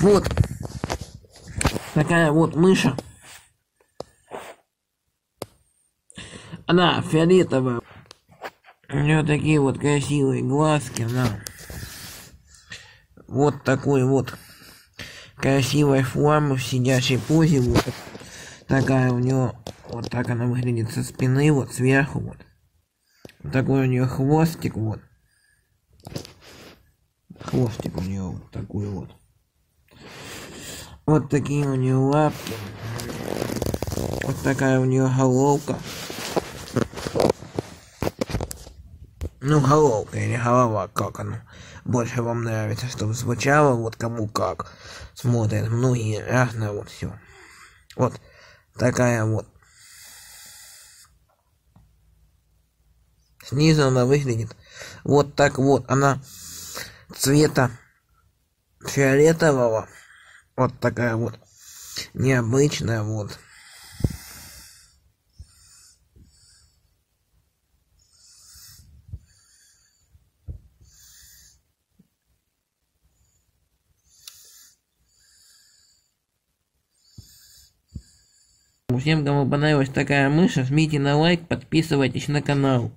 Вот. Такая вот мыша. Она фиолетовая. У нее такие вот красивые глазки, она. Вот такой вот красивой формы в сидячей позе. Вот такая у нее, вот так она выглядит со спины, вот сверху вот. вот такой у нее хвостик вот. Хвостик у нее вот такой вот. Вот такие у нее лапки. Вот такая у нее головка. Ну, головка или голова, как оно больше вам нравится, чтобы звучало, вот кому как. Смотрят многие разное вот все. Вот такая вот. Снизу она выглядит вот так вот. Она цвета фиолетового. Вот такая вот необычная вот. Всем, кому понравилась такая мышь, жмите на лайк, подписывайтесь на канал.